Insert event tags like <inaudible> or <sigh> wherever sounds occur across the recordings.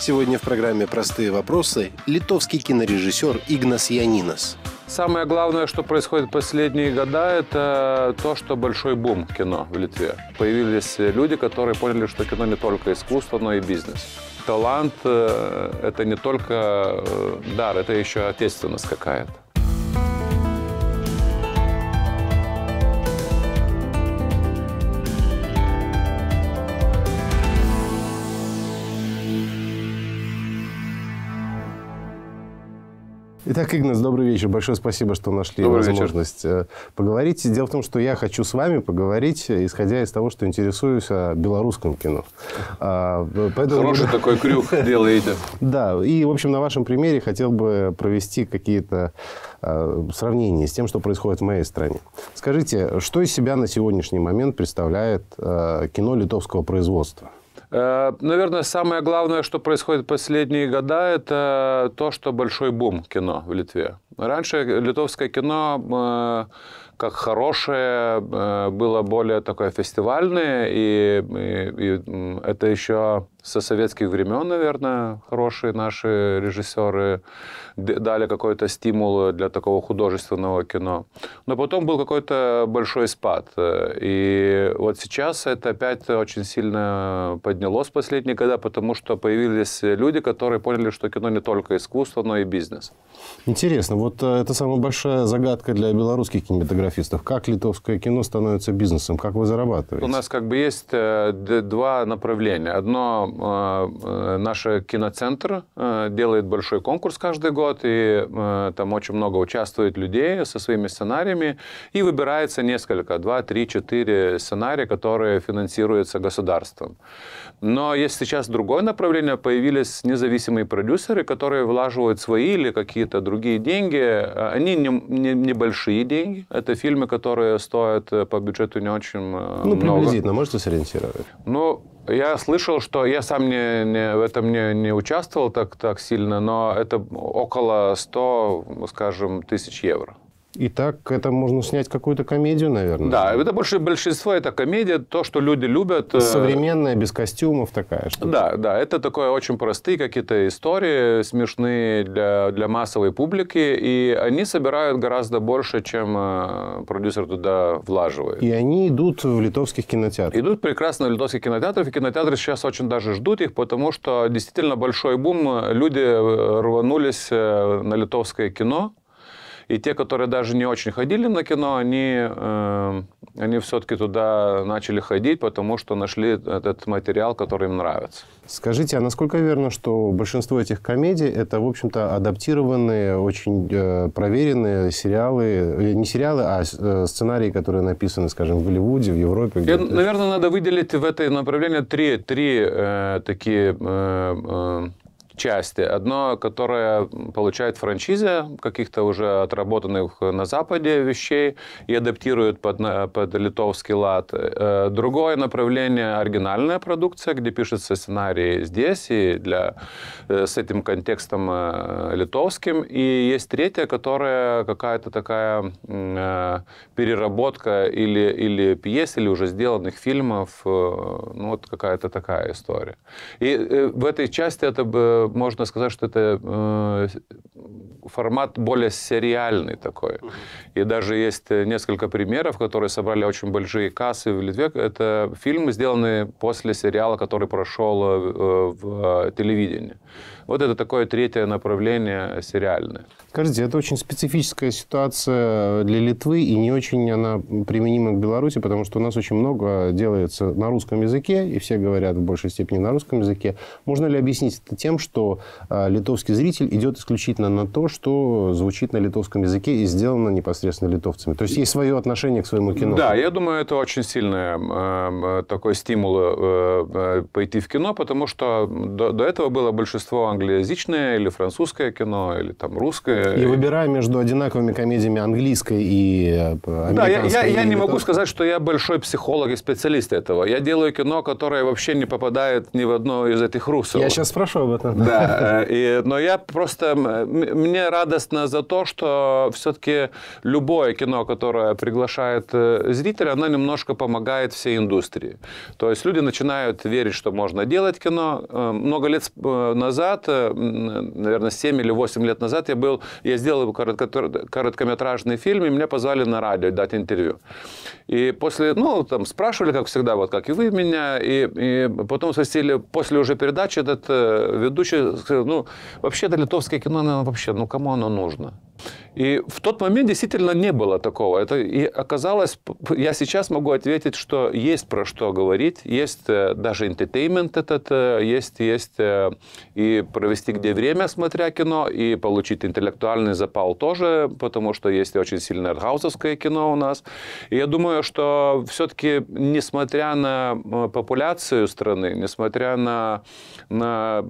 Сегодня в программе «Простые вопросы» литовский кинорежиссер Игнас Янинос. Самое главное, что происходит последние года, это то, что большой бум кино в Литве. Появились люди, которые поняли, что кино не только искусство, но и бизнес. Талант э, – это не только э, дар, это еще ответственность какая-то. Итак, Игнас, добрый вечер. Большое спасибо, что нашли добрый возможность вечер. поговорить. Дело в том, что я хочу с вами поговорить, исходя из того, что интересуюсь о белорусском кино. А, поэтому... Хороший такой крюк <laughs> делаете. Да, и, в общем, на вашем примере хотел бы провести какие-то сравнения с тем, что происходит в моей стране. Скажите, что из себя на сегодняшний момент представляет кино литовского производства? Э, наверное, самое главное, что происходит в последние года, это то, что большой бум кино в Литве. Раньше литовское кино э, как хорошее, э, было более такое фестивальное, и, и, и это еще со советских времен, наверное, хорошие наши режиссеры дали какой-то стимул для такого художественного кино. Но потом был какой-то большой спад. И вот сейчас это опять очень сильно поднялось в последние годы, потому что появились люди, которые поняли, что кино не только искусство, но и бизнес. Интересно. Вот э, это самая большая загадка для белорусских кинематографистов. Как литовское кино становится бизнесом? Как вы зарабатываете? У нас как бы есть э, два направления. Одно Э, наш киноцентр делает большой конкурс каждый год, и там очень много участвует людей со своими сценариями, и выбирается несколько, два, три, четыре сценария, которые финансируются государством. Но есть сейчас другое направление, появились независимые продюсеры, которые влаживают свои или какие-то другие деньги. Они небольшие не, не деньги, это фильмы, которые стоят по бюджету не очень ну, много. Ну, приблизительно, можете сориентировать? Ну, я слышал, что я сам не, не, в этом не, не участвовал так, так сильно, но это около 100, скажем, тысяч евро. И так это можно снять какую-то комедию, наверное. Да, это больше большинство это комедия, то, что люди любят. Э, Современная, без костюмов такая что Да, да, это такое очень простые какие-то истории, смешные для, для массовой публики, и они собирают гораздо больше, чем э, продюсер туда влаживает. И они идут в литовских кинотеатрах? Идут прекрасно в литовских кинотеатрах, и кинотеатры сейчас очень даже ждут их, потому что действительно большой бум, люди э, рванулись на литовское кино, и те, которые даже не очень ходили на кино, они, э, они все-таки туда начали ходить, потому что нашли этот материал, который им нравится. Скажите, а насколько верно, что большинство этих комедий это, в общем-то, адаптированные, очень э, проверенные сериалы, э, не сериалы, а э, сценарии, которые написаны, скажем, в Голливуде, в Европе? Я, наверное, надо выделить в этой направлении три, три э, такие э, э, части. Одно, которое получает франшиза каких-то уже отработанных на Западе вещей и адаптирует под, под литовский лад. Э, другое направление – оригинальная продукция, где пишется сценарий здесь и для, э, с этим контекстом э, литовским. И есть третье, которая какая-то такая переработка или, или пьес, или уже сделанных фильмов. Ну, вот какая-то такая история. И в этой части это можно сказать, что это э, формат более сериальный такой. Uh-huh. И даже есть несколько примеров, которые собрали очень большие кассы в Литве. Это фильмы, сделанные после сериала, который прошел э, в телевидении. Вот это такое третье направление сериальное. Скажите, это очень специфическая ситуация для Литвы, и не очень она применима к Беларуси, потому что у нас очень много делается на русском языке, и все говорят в большей степени на русском языке. Можно ли объяснить это тем, что а, литовский зритель идет исключительно на то, что звучит на литовском языке и сделано непосредственно литовцами? То есть есть свое отношение к своему кино? Да, я думаю, это очень сильный э, такой стимул э, э, пойти в кино, потому что до, до этого было большинство англоязычное или французское кино, или там русское. И выбирая между одинаковыми комедиями английской и американской. Да, я, я, я не могу сказать, что я большой психолог и специалист этого. Я делаю кино, которое вообще не попадает ни в одно из этих русов. Я сейчас спрошу об этом. Да, и, но я просто, мне радостно за то, что все-таки любое кино, которое приглашает зрителя, оно немножко помогает всей индустрии. То есть люди начинают верить, что можно делать кино. Много лет назад, наверное, 7 или 8 лет назад я был, я сделал короткометражный фильм, и меня позвали на радио дать интервью. И после, ну, там спрашивали, как всегда, вот как и вы меня, и, и потом спросили, после уже передачи этот э, ведущий сказал, ну, вообще это литовское кино, ну, вообще, ну, кому оно нужно? И в тот момент действительно не было такого. Это и оказалось, я сейчас могу ответить, что есть про что говорить, есть э, даже entertainment этот, э, есть, есть э, и провести где время, смотря кино, и получить интеллектуальный запал тоже, потому что есть очень сильное артхаусовское кино у нас. И я думаю, что все-таки, несмотря на популяцию страны, несмотря на, на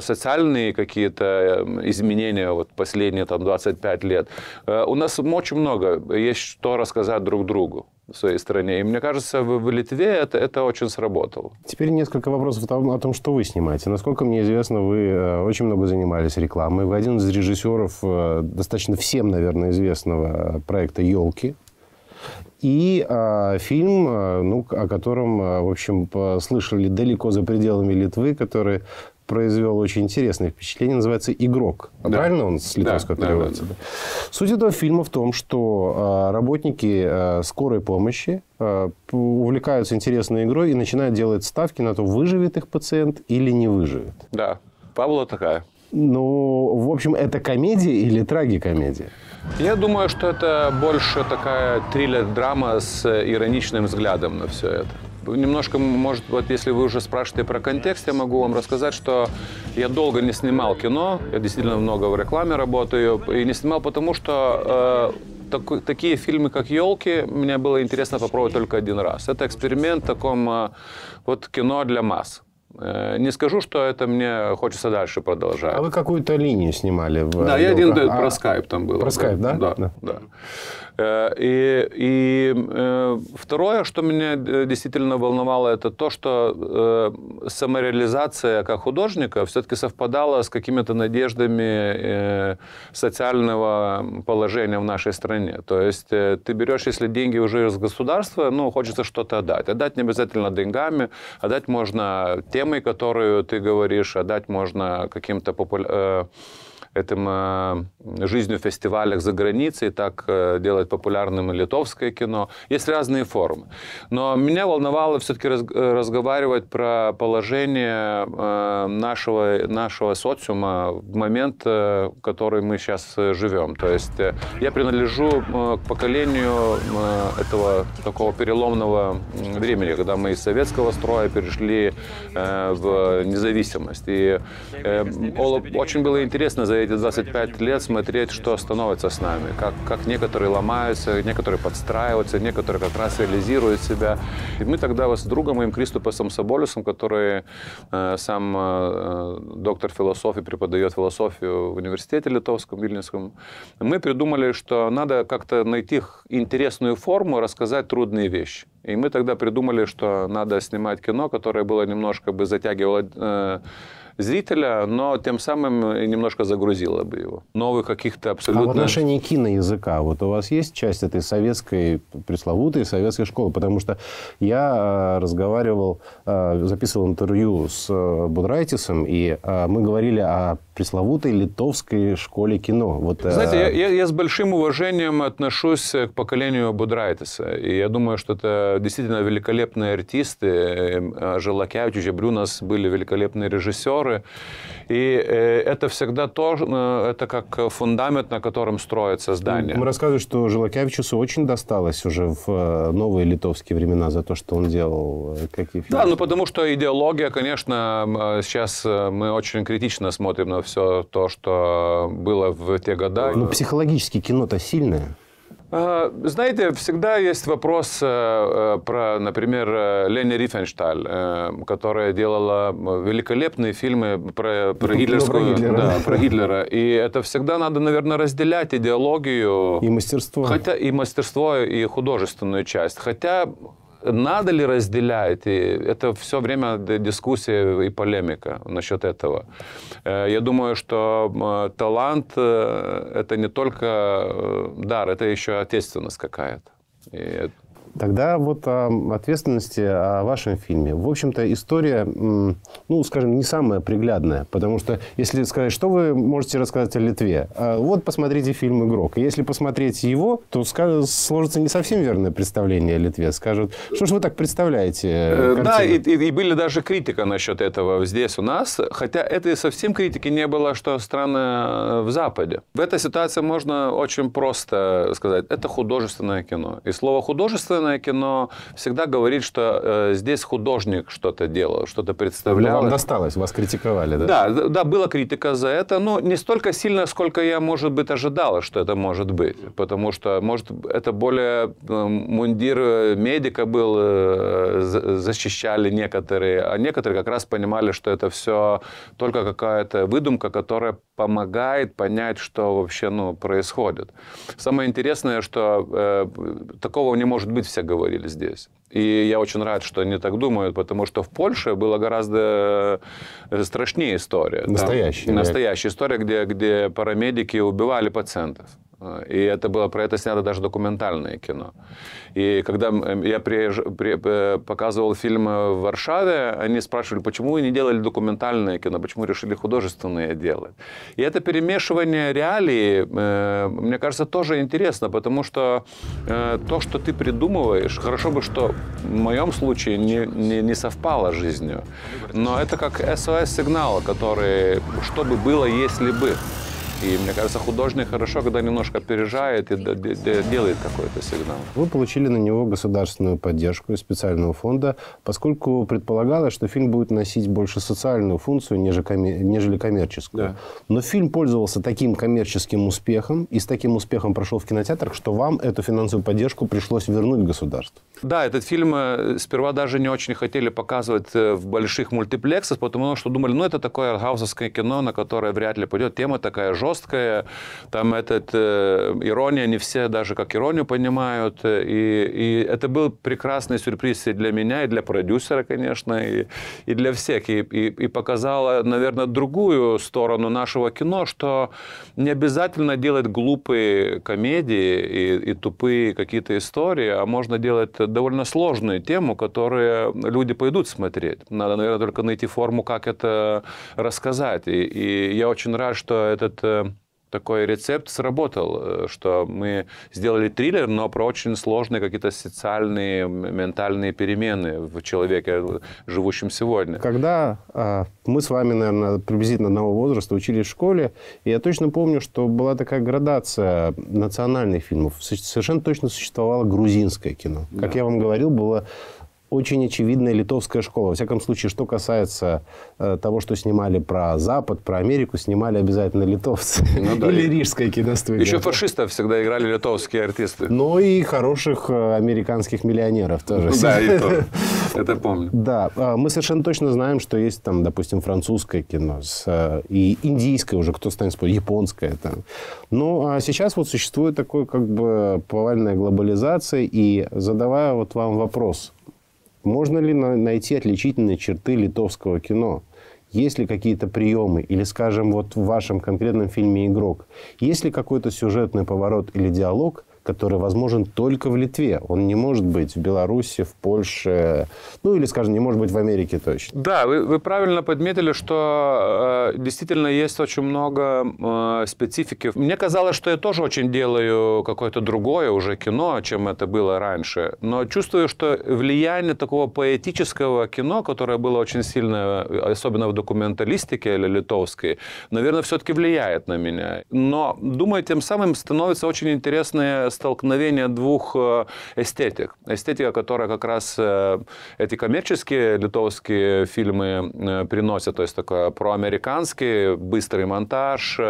социальные какие-то изменения вот последние там 25 лет, Э, у нас очень много, есть что рассказать друг другу в своей стране. И мне кажется, в, в Литве это, это очень сработало. Теперь несколько вопросов о том, о том, что вы снимаете. Насколько мне известно, вы э, очень много занимались рекламой. Вы один из режиссеров э, достаточно всем, наверное, известного проекта «Елки». И э, фильм, э, ну, о котором, э, в общем, слышали далеко за пределами Литвы, который произвел очень интересное впечатление, называется «Игрок». Да. Правильно он с литовского да, переводится? Да, да, да. Суть этого фильма в том, что э, работники э, скорой помощи э, увлекаются интересной игрой и начинают делать ставки на то, выживет их пациент или не выживет. Да, Павла такая. Ну, в общем, это комедия или трагикомедия? Я думаю, что это больше такая триллер-драма с ироничным взглядом на все это немножко, может, вот если вы уже спрашиваете про контекст, я могу вам рассказать, что я долго не снимал кино, я действительно много в рекламе работаю, и не снимал потому, что э, так, такие фильмы, как «Елки», мне было интересно попробовать только один раз. Это эксперимент в таком э, вот кино для масс. Э, не скажу, что это мне хочется дальше продолжать. А вы какую-то линию снимали? В да, я один а, про скайп там был. Про скайп, да? Да, да. да. Э, и, и э, второе, что меня действительно волновало, это то, что самореализация как художника все-таки совпадала с какими-то надеждами социального положения в нашей стране. То есть ты берешь, если деньги уже из государства, ну, хочется что-то отдать. Отдать не обязательно деньгами, отдать можно темой, которую ты говоришь, отдать можно каким-то популярным этим э, жизнью в фестивалях за границей, так э, делать популярным литовское кино. Есть разные формы. Но меня волновало все-таки разговаривать про положение э, нашего, нашего социума в момент, в который мы сейчас живем. То есть я принадлежу к поколению этого такого переломного времени, когда мы из советского строя перешли в независимость. И очень было интересно за эти 25 лет смотреть, что становится с нами, как, как некоторые ломаются, некоторые подстраиваются, некоторые как раз реализируют себя. И мы тогда вот с другом моим Криступасом Соболюсом, который э, сам э, доктор философии, преподает философию в университете литовском, Вильнюсском, мы придумали, что надо как-то найти интересную форму, рассказать трудные вещи. И мы тогда придумали, что надо снимать кино, которое было немножко бы затягивало э, зрителя, но тем самым немножко загрузило бы его. Новых каких-то абсолютно... А в отношении киноязыка, вот у вас есть часть этой советской, пресловутой советской школы? Потому что я э, разговаривал, э, записывал интервью с э, Будрайтисом, и мы говорили о пресловутой литовской школе кино. Вот, Знаете, я, я, я с большим уважением отношусь к поколению Будрайтиса. И я думаю, что это действительно великолепные артисты. Желакевич, Брюнас были великолепные режиссеры партнеры. И э, это всегда то, э, это как фундамент, на котором строится здание. Мы рассказывали, что Жилакевичусу очень досталось уже в э, новые литовские времена за то, что он делал. Какие фильмы? Да, ну потому что идеология, конечно, сейчас мы очень критично смотрим на все то, что было в те годы. Ну, психологически кино-то сильное. А, знаете, всегда есть вопрос э, э, про, например, э, Лени Рифеншталь, которая делала великолепные фильмы про, про, гитлерскую, про Гитлера. Да, про Гитлера. И это всегда надо, наверное, разделять идеологию. И мастерство. Хотя и мастерство, и художественную часть. Хотя надо ли разделять? И это все время дискуссия и полемика насчет этого. Э, я думаю, что талант э, это не только э, дар, это еще ответственность какая-то. И Тогда вот о ответственности о вашем фильме. В общем-то, история, ну, скажем, не самая приглядная. Потому что, если сказать, что вы можете рассказать о Литве? А, вот посмотрите фильм «Игрок». если посмотреть его, то сложится не совсем верное представление о Литве. Скажут, что же вы так представляете э, картину? Да, и, и, и были даже критика насчет этого здесь у нас. Хотя это и совсем критики не было, что страны э, в Западе. В этой ситуации можно очень просто сказать, это художественное кино. И слово «художественное» художественное кино всегда говорит, что э, здесь художник что-то делал, что-то представлял. Но вам досталось, вас критиковали, да? Да, да, была критика за это, но не столько сильно, сколько я, может быть, ожидала, что это может быть. Потому что, может, это более э, мундир медика был, э, защищали некоторые, а некоторые как раз понимали, что это все только какая-то выдумка, которая помогает понять, что вообще ну, происходит. Самое интересное, что э, такого не может быть все говорили здесь. И я очень рад, что они так думают, потому что в Польше была гораздо э, страшнее история. Настоящая. Там, настоящая история, где, где парамедики убивали пациентов. И это было про это снято даже документальное кино. И когда я приезж... при... Э, показывал фильм в Варшаве, они спрашивали, почему вы не делали документальное кино, почему решили художественное делать. И это перемешивание реалий, э, мне кажется, тоже интересно, потому что э, то, что ты придумываешь, хорошо бы, что в моем случае не, не, не совпало с жизнью. Но это как SOS-сигнал, который, что бы было, если бы. И мне кажется, художник хорошо, когда немножко опережает и делает какой-то сигнал. Вы получили на него государственную поддержку из специального фонда, поскольку предполагалось, что фильм будет носить больше социальную функцию, нежели коммерческую. Да. Но фильм пользовался таким коммерческим успехом и с таким успехом прошел в кинотеатрах, что вам эту финансовую поддержку пришлось вернуть государству. Да, этот фильм э, сперва даже не очень хотели показывать э, в больших мультиплексах, потому что думали, ну это такое гаусовское кино, на которое вряд ли пойдет. Тема такая жесткая жесткая, там этот, э, ирония, не все даже как иронию понимают. И, и это был прекрасный сюрприз и для меня, и для продюсера, конечно, и, и для всех. И, и, и показала, наверное, другую сторону нашего кино, что не обязательно делать глупые комедии и, и тупые какие-то истории, а можно делать довольно сложную тему, которые люди пойдут смотреть. Надо, наверное, только найти форму, как это рассказать. И, и я очень рад, что этот э, такой рецепт сработал, э, что мы сделали триллер, но про очень сложные какие-то социальные, ментальные перемены в человеке, живущем сегодня. Когда а, мы с вами, наверное, приблизительно одного возраста учились в школе, и я точно помню, что была такая градация национальных фильмов. Совершенно точно существовало грузинское кино. Как да. я вам говорил, было очень очевидная литовская школа. Во всяком случае, что касается э, того, что снимали про Запад, про Америку, снимали обязательно литовцы. Ну, да. Или рижская киностудия. Еще фашистов всегда играли литовские артисты. Ну и хороших э, американских миллионеров тоже. Да, и то. <laughs> Это помню. Да. А, мы совершенно точно знаем, что есть там, допустим, французское кино с, э, и индийское уже, кто станет спорить, японское. Там. Ну, а сейчас вот существует такой как бы повальная глобализация. И задавая вот вам вопрос, можно ли найти отличительные черты литовского кино? Есть ли какие-то приемы? Или, скажем, вот в вашем конкретном фильме «Игрок» есть ли какой-то сюжетный поворот или диалог, который возможен только в Литве. Он не может быть в Беларуси, в Польше, ну или, скажем, не может быть в Америке точно. Да, вы, вы правильно подметили, что э, действительно есть очень много э, специфики. Мне казалось, что я тоже очень делаю какое-то другое уже кино, чем это было раньше. Но чувствую, что влияние такого поэтического кино, которое было очень сильно, особенно в документалистике или литовской, наверное, все-таки влияет на меня. Но, думаю, тем самым становится очень интересное столкновение двух э, эстетик. Эстетика, которая как раз э, эти коммерческие литовские фильмы э, приносят, то есть такой проамериканский, быстрый монтаж,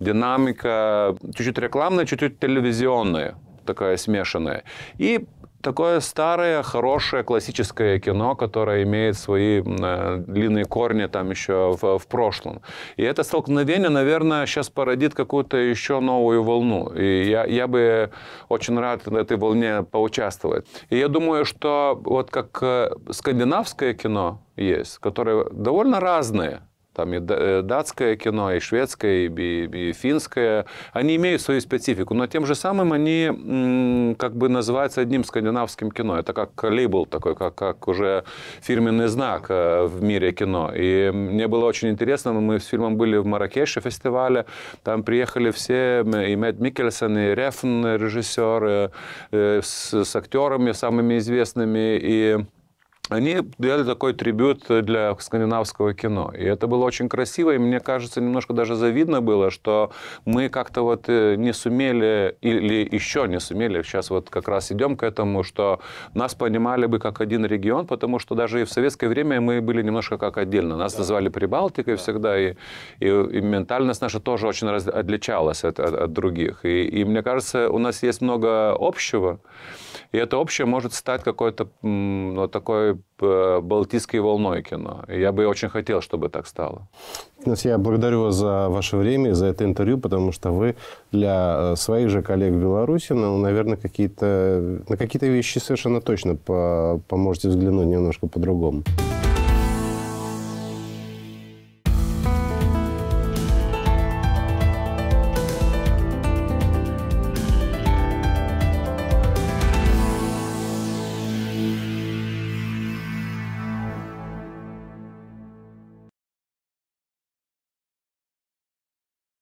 динамика, чуть-чуть рекламная, чуть-чуть телевизионная такая смешанная. И такое старое, хорошее, классическое кино, которое имеет свои э, длинные корни там еще в, в прошлом. И это столкновение, наверное, сейчас породит какую-то еще новую волну. И я, я бы очень рад на этой волне поучаствовать. И я думаю, что вот как э, скандинавское кино есть, которое довольно разное, там и э, датское кино, и шведское, и, и финское, они имеют свою специфику, но тем же самым они как бы называются одним скандинавским кино. Это как лейбл такой, как, как уже фирменный знак э, в мире кино. И мне было очень интересно, мы с фильмом были в Маракеше фестивале, там приехали все, и Мэтт Микельсон, и Рефн, режиссер, э, с, с актерами самыми известными, и они делали такой трибют для скандинавского кино. И это было очень красиво, и мне кажется, немножко даже завидно было, что мы как-то вот э, не сумели, или еще не сумели, сейчас вот как раз идем к этому, что нас понимали бы как один регион, потому что даже и в советское время мы были немножко как отдельно. Нас да. называли Прибалтикой да. всегда, и, и, и ментальность наша тоже очень раз, отличалась от, от, от других. И, и мне кажется, у нас есть много общего, и это общее может стать какой-то ну, такой э, балтийской волной кино. И я бы очень хотел, чтобы так стало. Я благодарю вас за ваше время, за это интервью, потому что вы для э, своих же коллег в Беларуси, ну, наверное, какие-то, на какие-то вещи совершенно точно поможете взглянуть немножко по-другому.